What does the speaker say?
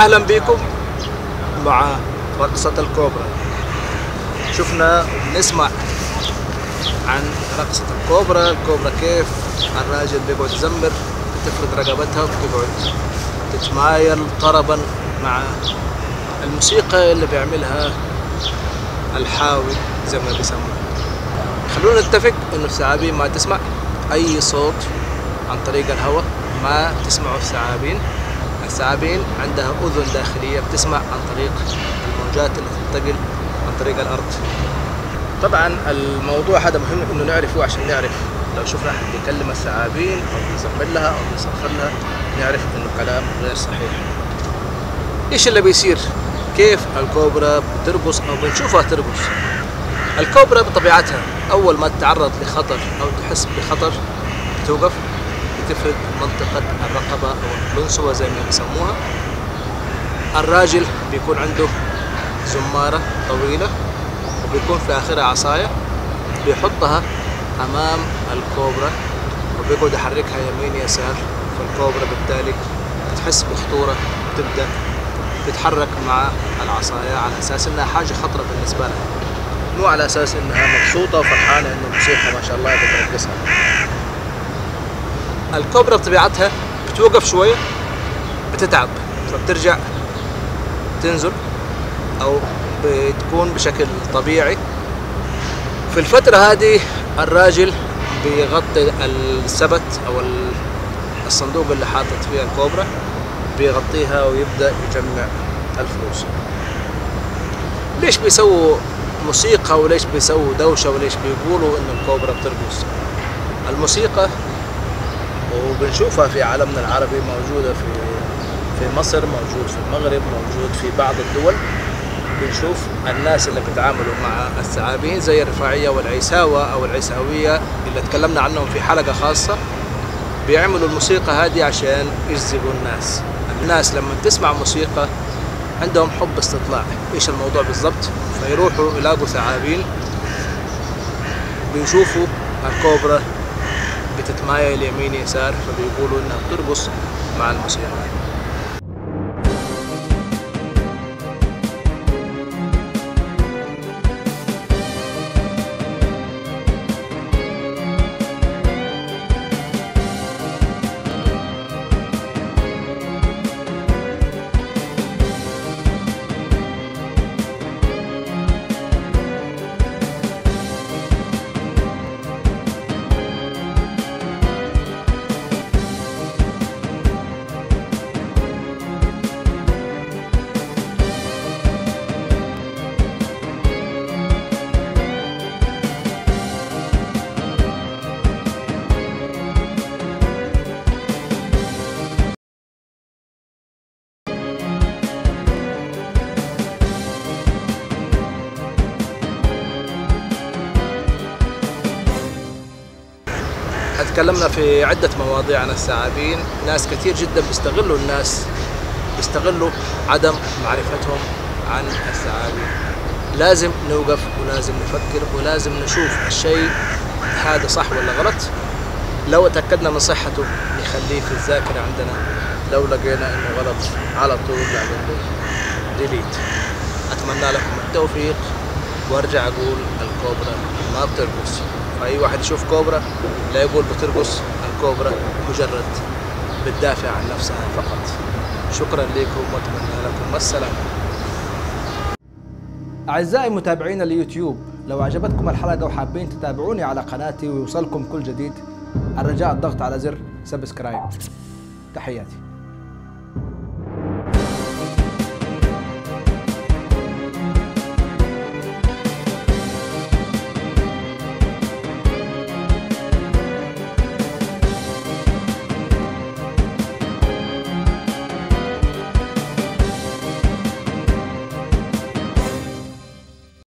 أهلا بكم مع رقصة الكوبرا. شفنا نسمع عن رقصة الكوبرا الكوبرا كيف الراجل بيقعد يزمر بتفرد رقبتها وبتقعد تتمايل طربا مع الموسيقى اللي بيعملها الحاوي زي ما بيسموها خلونا نتفق إنه الثعابين ما تسمع أي صوت عن طريق الهواء ما تسمعوا الثعابين. الثعابين عندها أذن داخلية بتسمع عن طريق الموجات اللي تنتقل عن طريق الأرض. طبعا الموضوع هذا مهم إنه نعرفه عشان نعرف لو شفنا احد بيكلم الثعابين أو بيزمر لها أو بيصفر لها نعرف إنه كلام غير صحيح. إيش اللي بيصير؟ كيف الكوبرا بترقص أو بنشوفها ترقص؟ الكوبرا بطبيعتها أول ما تتعرض لخطر أو تحس بخطر بتوقف. بتفرد منطقة الرقبة أو البنسوة زي ما بيسموها الراجل بيكون عنده زمارة طويلة وبيكون في اخرها عصاية بيحطها أمام الكوبرا وبيقعد يحركها يمين يسار فالكوبرا بالتالي تحس بخطورة تبدأ تتحرك مع العصاية على أساس إنها حاجة خطرة بالنسبة لها. مو على أساس إنها مبسوطة وفرحانة إنه الموسيقى ما شاء الله بترقصها الكوبرا بطبيعتها بتوقف شوية بتتعب فبترجع تنزل أو بتكون بشكل طبيعي. في الفترة هذه الراجل بيغطي السبت أو الصندوق اللي حاطط فيه الكوبرا بيغطيها ويبدأ يجمع الفلوس. ليش بيسووا موسيقى وليش بيسووا دوشة وليش بيقولوا إن الكوبرا بترقص؟ الموسيقى وبنشوفها في عالمنا العربي موجودة في في مصر موجود في المغرب موجود في بعض الدول. بنشوف الناس اللي بيتعاملوا مع الثعابين زي الرفاعية والعيساوة أو العيساوية اللي تكلمنا عنهم في حلقة خاصة. بيعملوا الموسيقى هذه عشان يجذبوا الناس. الناس لما تسمع موسيقى عندهم حب استطلاع إيش الموضوع بالضبط؟ فيروحوا يلاقوا ثعابين بيشوفوا الكوبرا بتتمايل يمين يسار فبيقولوا إنها بترقص مع الموسيقى. تكلمنا في عدة مواضيع عن الثعابين. ناس كثير جدا بيستغلوا الناس بيستغلوا عدم معرفتهم عن الثعابين. لازم نوقف ولازم نفكر ولازم نشوف الشيء هذا صح ولا غلط. لو تأكدنا من صحته نخليه في الذاكرة عندنا. لو لقينا إنه غلط على طول نعمل ديليت أتمنى لكم التوفيق. وأرجع أقول الكوبرا ما بترقص. فأي واحد يشوف كوبرا لا يقول بترقص الكوبرا مجرد بتدافع عن نفسها فقط. شكرا لكم وأتمنى لكم السلامة. أعزائي متابعين اليوتيوب لو عجبتكم الحلقة وحابين تتابعوني على قناتي ويوصلكم كل جديد الرجاء الضغط على زر subscribe. تحياتي.